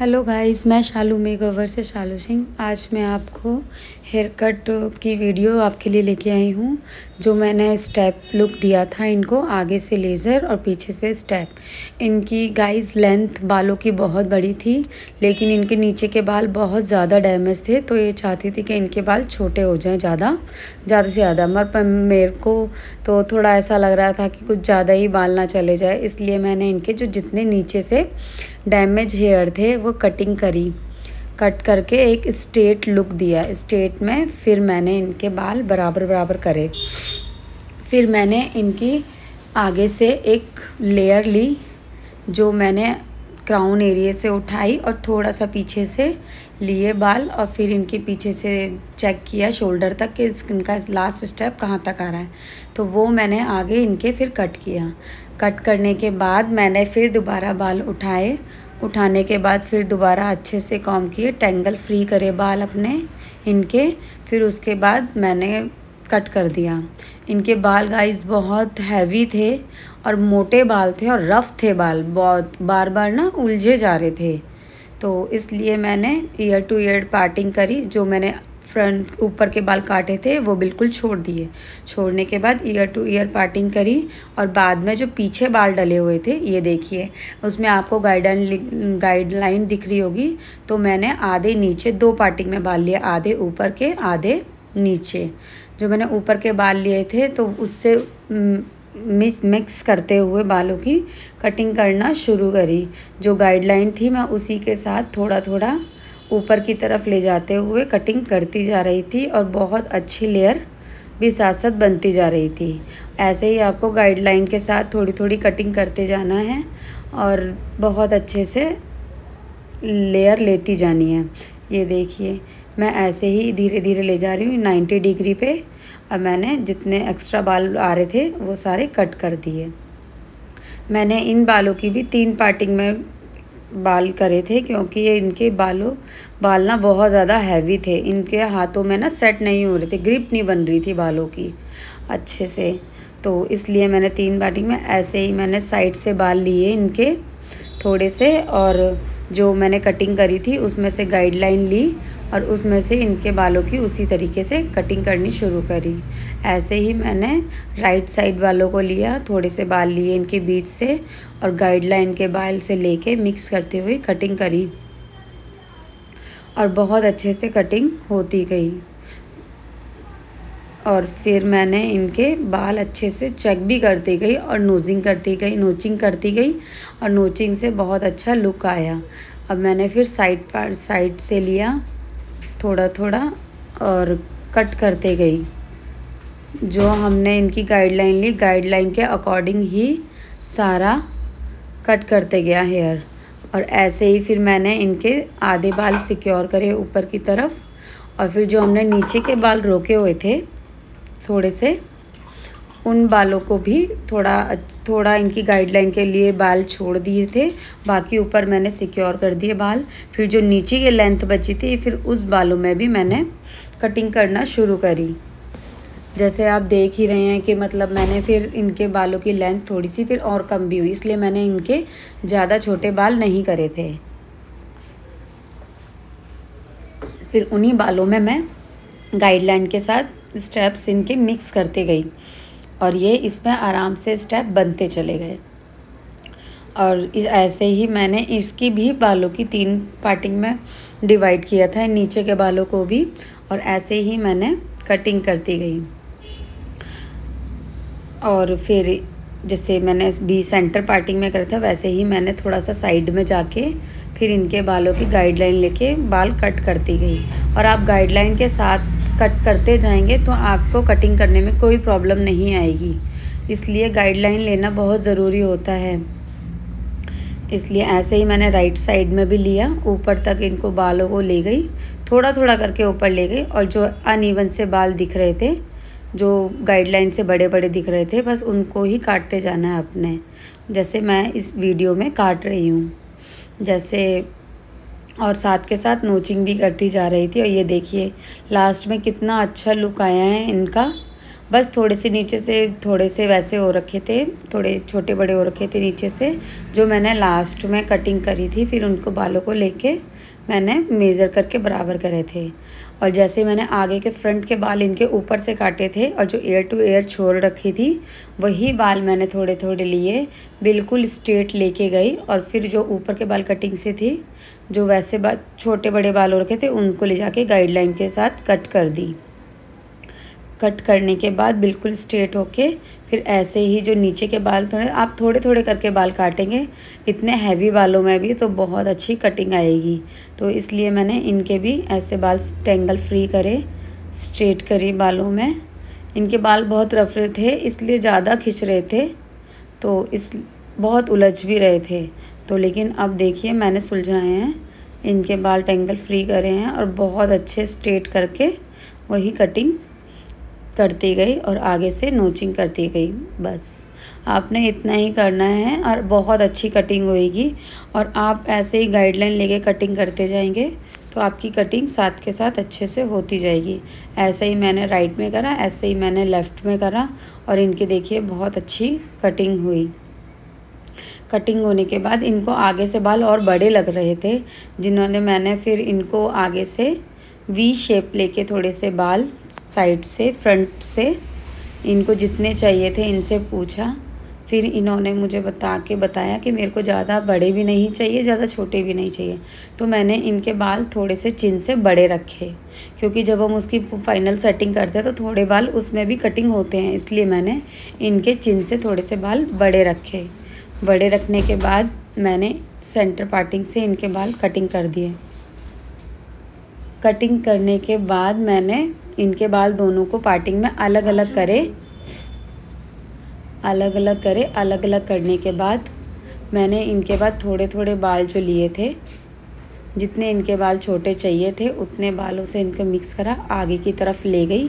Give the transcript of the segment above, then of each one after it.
Hello guys मैं शालू makeover से शालू सिंह। आज मैं आपको हेयर कट की वीडियो आपके लिए लेके आई हूँ, जो मैंने स्टेप लुक दिया था इनको आगे से लेज़र और पीछे से स्टेप इनकी गाइस लेंथ बालों की बहुत बड़ी थी, लेकिन इनके नीचे के बाल बहुत ज़्यादा डैमेज थे तो ये चाहती थी कि इनके बाल छोटे हो जाएँ ज़्यादा ज़्यादा से ज़्यादा। मगर मेरे को तो थोड़ा ऐसा लग रहा था कि कुछ ज़्यादा ही बाल ना चले जाए, इसलिए मैंने इनके जो जितने नीचे से डैमेज हेयर थे, वो कटिंग करी। कट करके एक स्ट्रेट लुक दिया। स्ट्रेट में फिर मैंने इनके बाल बराबर बराबर करे। फिर मैंने इनकी आगे से एक लेयर ली, जो मैंने क्राउन एरिया से उठाई और थोड़ा सा पीछे से लिए बाल और फिर इनके पीछे से चेक किया शोल्डर तक कि इनका लास्ट स्टेप कहाँ तक आ रहा है। तो वो मैंने आगे इनके फिर कट किया। कट करने के बाद मैंने फिर दोबारा बाल उठाए। उठाने के बाद फिर दोबारा अच्छे से कॉम किए। टेंगल फ्री करे बाल अपने, इनके। फिर उसके बाद मैंने कट कर दिया। इनके बाल गाइस बहुत हैवी थे और मोटे बाल थे और रफ़ थे बाल। बहुत बार बार ना उलझे जा रहे थे। तो इसलिए मैंने ईयर टू ईयर पार्टिंग करी, जो मैंने फ्रंट ऊपर के बाल काटे थे, वो बिल्कुल छोड़ दिए। छोड़ने के बाद ईयर टू ईयर पार्टिंग करी और बाद में जो पीछे बाल डले हुए थे, ये देखिए, उसमें आपको गाइडलाइन गाइडलाइन दिख रही होगी तो मैंने आधे नीचे, दो पार्टिंग में बाल लिए, आधे ऊपर के, आधे नीचे। जो मैंने ऊपर के बाल लिए थे तो उससे मिक्स मिक्स करते हुए बालों की कटिंग करना शुरू करी। जो गाइडलाइन थी, मैं उसी के साथ थोड़ा थोड़ा ऊपर की तरफ़ ले जाते हुए कटिंग करती जा रही थी और बहुत अच्छी लेयर भी साथ साथ बनती जा रही थी। ऐसे ही आपको गाइडलाइन के साथ थोड़ी थोड़ी कटिंग करते जाना है और बहुत अच्छे से लेयर लेती जानी है। ये देखिए, मैं ऐसे ही धीरे धीरे ले जा रही हूँ नाइन्टी डिग्री पे। अब मैंने जितने एक्स्ट्रा बाल आ रहे थे, वो सारे कट कर दिए। मैंने इन बालों की भी तीन पार्टिंग में बाल करे थे क्योंकि ये इनके बालों बाल ना बहुत ज़्यादा हैवी थे। इनके हाथों में ना सेट नहीं हो रहे थे ग्रिप नहीं बन रही थी बालों की अच्छे से। तो इसलिए मैंने तीन बाटी में ऐसे ही मैंने साइड से बाल लिए इनके थोड़े से और जो मैंने कटिंग करी थी, उसमें से गाइडलाइन ली और उसमें से इनके बालों की उसी तरीके से कटिंग करनी शुरू करी। ऐसे ही मैंने राइट साइड बालों को लिया, थोड़े से बाल लिए इनके बीच से और गाइडलाइन के बाल से लेके मिक्स करते हुए कटिंग करी और बहुत अच्छे से कटिंग होती गई। और फिर मैंने इनके बाल अच्छे से चेक भी करती गई और नोजिंग करती गई, नोचिंग करती गई और नोचिंग से बहुत अच्छा लुक आया। अब मैंने फिर साइड पर, साइड से लिया थोड़ा थोड़ा और कट करते गई। जो हमने इनकी गाइडलाइन ली गाइडलाइन के अकॉर्डिंग ही सारा कट करते गया हेयर और ऐसे ही फिर मैंने इनके आधे बाल सिक्योर करे ऊपर की तरफ़ और फिर जो हमने नीचे के बाल रोके हुए थे थोड़े से, उन बालों को भी थोड़ा थोड़ा इनकी गाइडलाइन के लिए बाल छोड़ दिए थे। बाकी ऊपर मैंने सिक्योर कर दिए बाल। फिर जो नीचे की लेंथ बची थी, फिर उस बालों में भी मैंने कटिंग करना शुरू करी। जैसे आप देख ही रहे हैं कि मतलब मैंने फिर इनके बालों की लेंथ थोड़ी सी फिर और कम भी हुई, इसलिए मैंने इनके ज़्यादा छोटे बाल नहीं करे थे। फिर उन्हीं बालों में मैं गाइडलाइन के साथ स्टेप्स इनके मिक्स करते गई और ये इसमें आराम से स्टेप बनते चले गए। और ऐसे ही मैंने इसकी भी बालों की तीन पार्टिंग में डिवाइड किया था, नीचे के बालों को भी और ऐसे ही मैंने कटिंग करती गई। और फिर जैसे मैंने बी सेंटर पार्टिंग में करा था, वैसे ही मैंने थोड़ा सा साइड में जाके फिर इनके बालों की गाइडलाइन लेके बाल कट करती गई। और आप गाइडलाइन के साथ कट करते जाएँगे तो आपको कटिंग करने में कोई प्रॉब्लम नहीं आएगी। इसलिए गाइडलाइन लेना बहुत ज़रूरी होता है। इसलिए ऐसे ही मैंने राइट साइड में भी लिया, ऊपर तक इनको बालों को ले गई थोड़ा थोड़ा करके ऊपर ले गई, और जो अनइवन से बाल दिख रहे थे, जो गाइडलाइन से बड़े बड़े दिख रहे थे, बस उनको ही काटते जाना है अपने। जैसे मैं इस वीडियो में काट रही हूँ। जैसे और साथ के साथ नोचिंग भी करती जा रही थी। और ये देखिए, लास्ट में कितना अच्छा लुक आया है इनका। बस थोड़े से नीचे से, थोड़े से वैसे हो रखे थे, थोड़े छोटे बड़े हो रखे थे नीचे से, जो मैंने लास्ट में कटिंग करी थी, फिर उनको बालों को लेके मैंने मेज़र करके बराबर करे थे। और जैसे मैंने आगे के फ्रंट के बाल इनके ऊपर से काटे थे, और जो एयर टू एयर छोड़ रखी थी, वही बाल मैंने थोड़े थोड़े लिए, बिल्कुल स्ट्रेट लेके गई, और फिर जो ऊपर के बाल कटिंग से थी, जो वैसे बाल छोटे बड़े बाल हो रखे थे, उनको ले जाके गाइडलाइन के साथ कट कर दी। कट करने के बाद बिल्कुल स्ट्रेट होके फिर ऐसे ही जो नीचे के बाल थोड़े आप थोड़े थोड़े करके बाल काटेंगे। इतने हैवी बालों में भी तो बहुत अच्छी कटिंग आएगी। तो इसलिए मैंने इनके भी ऐसे बाल टेंगल फ्री करे स्ट्रेट करी बालों में। इनके बाल बहुत रफ रहे थे, इसलिए ज़्यादा खिंच रहे थे। तो इस, बहुत उलझ भी रहे थे। तो लेकिन अब देखिए मैंने सुलझाए हैं। इनके बाल टेंगल फ्री करे हैं और बहुत अच्छे स्ट्रेट करके वही कटिंग करती गई और आगे से नोचिंग करती गई, बस। आपने इतना ही करना है और बहुत अच्छी कटिंग होएगी। और आप ऐसे ही गाइडलाइन लेके कटिंग करते जाएँगे तो आपकी कटिंग साथ के साथ अच्छे से होती जाएगी। ऐसे ही मैंने राइट में करा, ऐसे ही मैंने लेफ़्ट में करा और इनकी देखिए बहुत अच्छी कटिंग हुई। कटिंग होने के बाद इनको आगे से बाल और बड़े लग रहे थे, जिन्होंने मैंने फिर इनको आगे से वी शेप लेके थोड़े से बाल साइड से फ्रंट से। इनको जितने चाहिए थे, इनसे पूछा। फिर इन्होंने मुझे बता के बताया कि मेरे को ज़्यादा बड़े भी नहीं चाहिए, ज़्यादा छोटे भी नहीं चाहिए। तो मैंने इनके बाल थोड़े से चिन से बड़े रखे। क्योंकि जब हम उसकी फाइनल सेटिंग करते हैं तो थोड़े बाल उसमें भी कटिंग होते हैं। इसलिए मैंने इनके चिन से थोड़े से बाल बड़े रखे। बड़े रखने के बाद मैंने सेंटर पार्टिंग से इनके बाल कटिंग कर दिए। कटिंग करने के बाद मैंने इनके बाल दोनों को पार्टिंग में अलग अलग करे। अलग अलग करे अलग अलग करने के बाद मैंने इनके बाद थोड़े थोड़े बाल जो लिए थे, जितने इनके बाल छोटे चाहिए थे, उतने बालों से इनको मिक्स करा, आगे की तरफ़ ले गई।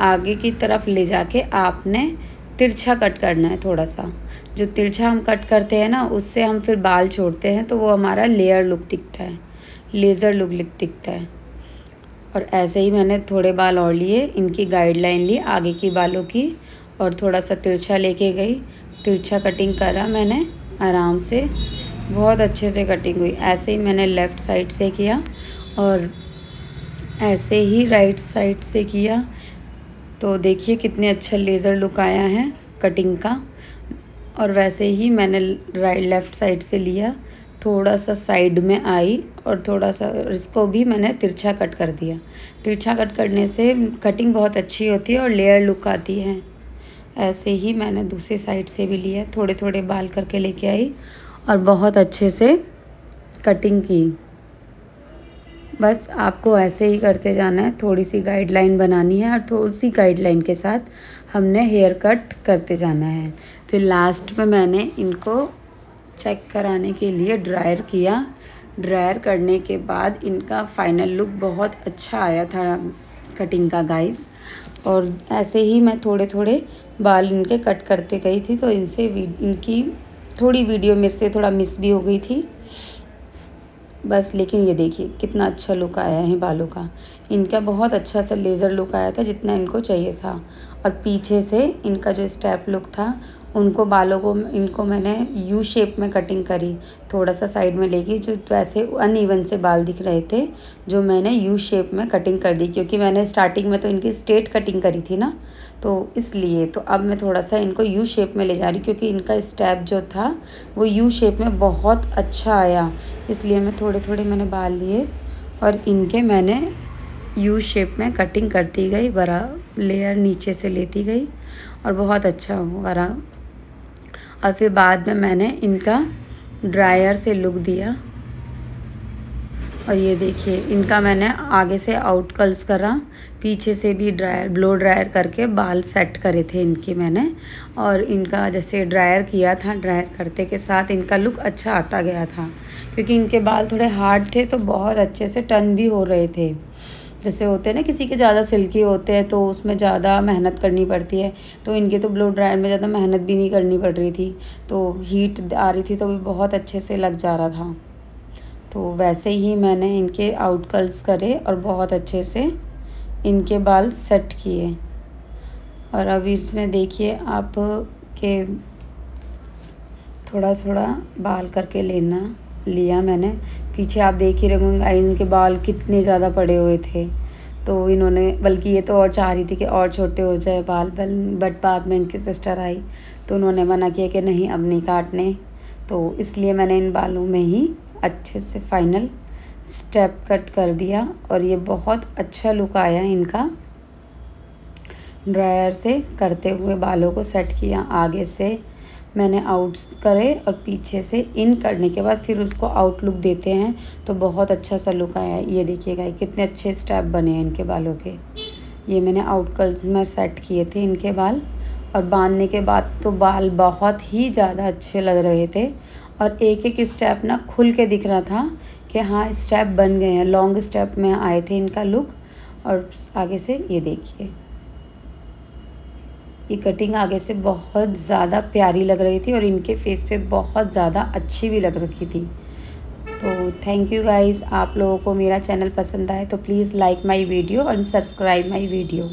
आगे की तरफ़ ले जाके आपने तिरछा कट करना है थोड़ा सा जो तिरछा हम कट करते हैं ना, उससे हम फिर बाल छोड़ते हैं तो वो हमारा लेयर लुक दिखता है। लेज़र लुक दिखता है। और ऐसे ही मैंने थोड़े बाल और लिए, इनकी गाइडलाइन ली आगे की बालों की और थोड़ा सा तिरछा लेके गई। तिरछा कटिंग करा मैंने, आराम से। बहुत अच्छे से कटिंग हुई। ऐसे ही मैंने लेफ़्ट साइड से किया और ऐसे ही राइट साइड से किया। तो देखिए कितने अच्छा लेज़र लुक आया है कटिंग का। और वैसे ही मैंने राइट लेफ़्ट साइड से लिया। थोड़ा सा साइड में आई और थोड़ा सा इसको भी मैंने तिरछा कट कर दिया। तिरछा कट करने से कटिंग बहुत अच्छी होती है और लेयर लुक आती है। ऐसे ही मैंने दूसरी साइड से भी लिया थोड़े थोड़े बाल करके लेके आई और बहुत अच्छे से कटिंग की। बस आपको ऐसे ही करते जाना है थोड़ी सी गाइडलाइन बनानी है और थोड़ी सी गाइडलाइन के साथ हमने हेयर कट करते जाना है। फिर लास्ट में मैंने इनको चेक कराने के लिए ड्रायर किया। ड्रायर करने के बाद इनका फाइनल लुक बहुत अच्छा आया था कटिंग का गाइस और ऐसे ही मैं थोड़े थोड़े बाल इनके कट करते गई थी तो इनसे इनकी थोड़ी वीडियो मेरे से थोड़ा मिस भी हो गई थी। बस, लेकिन ये देखिए, कितना अच्छा लुक आया है बालों का। इनका बहुत अच्छा सा लेज़र लुक आया था जितना इनको चाहिए था। और पीछे से इनका जो स्टेप लुक था उनको बालों को, इनको मैंने यू शेप में कटिंग करी थोड़ा सा साइड में लेगी जो ऐसे अनइवन से बाल दिख रहे थे, जो मैंने यू शेप में कटिंग कर दी, क्योंकि मैंने स्टार्टिंग में तो इनकी स्ट्रेट कटिंग करी थी ना तो इसलिए तो अब मैं थोड़ा सा इनको यू शेप में ले जा रही क्योंकि इनका स्टेप जो था, वो यू शेप में बहुत अच्छा आया, इसलिए मैं थोड़े थोड़े मैंने बाल लिए, और इनके मैंने यू शेप में कटिंग करती गई बड़ा लेयर नीचे से लेती गई, और बहुत अच्छा हुआ रहा और फिर बाद में मैंने इनका ड्रायर से लुक दिया। और ये देखिए, इनका मैंने आगे से आउट कल्स करा, पीछे से भी ड्रायर ब्लो ड्रायर करके बाल सेट करे थे इनके मैंने। और इनका जैसे ड्रायर किया था ड्रायर करते के साथ इनका लुक अच्छा आता गया था। क्योंकि इनके बाल थोड़े हार्ड थे तो बहुत अच्छे से टर्न भी हो रहे थे। जैसे होते हैं ना, किसी के ज़्यादा सिल्की होते हैं तो उसमें ज़्यादा मेहनत करनी पड़ती है। तो इनके तो ब्लो ड्रायर में ज़्यादा मेहनत भी नहीं करनी पड़ रही थी। तो हीट आ रही थी तो भी बहुत अच्छे से लग जा रहा था। तो वैसे ही मैंने इनके आउट कर्ल्स करे और बहुत अच्छे से इनके बाल सेट किए। और अब इसमें देखिए, आप के थोड़ा थोड़ा बाल करके लेना, लिया मैंने। पीछे आप देख ही रहे इनके बाल कितने ज़्यादा पड़े हुए थे। तो इन्होंने, बल्कि ये तो और चाह रही थी कि और छोटे हो जाए बाल, बल, बट बाद में इनकी सिस्टर आई तो उन्होंने मना किया कि नहीं, अब नहीं काटने। तो इसलिए मैंने इन बालों में ही अच्छे से फाइनल स्टेप कट कर दिया, और ये बहुत अच्छा लुक आया इनका। ड्रायर से करते हुए बालों को सेट किया, आगे से। मैंने आउट्स करे और पीछे से इन करने के बाद फिर उसको आउटलुक देते हैं तो बहुत अच्छा सा लुक आया ये देखिएगा कितने अच्छे स्टेप बने हैं इनके बालों के। ये मैंने आउट कर में सेट किए थे इनके बाल। और बांधने के बाद तो बाल बहुत ही ज़्यादा अच्छे लग रहे थे। और एक एक स्टेप ना खुल के दिख रहा था कि हाँ स्टेप बन गए हैं। लॉन्ग स्टेप में आए थे इनका लुक और आगे से ये देखिए। ये कटिंग आगे से बहुत ज़्यादा प्यारी लग रही थी और इनके फेस पे बहुत ज़्यादा अच्छी भी लग रखी थी। तो थैंक यू गाइस आप लोगों को मेरा चैनल पसंद आए तो please like my video and subscribe my video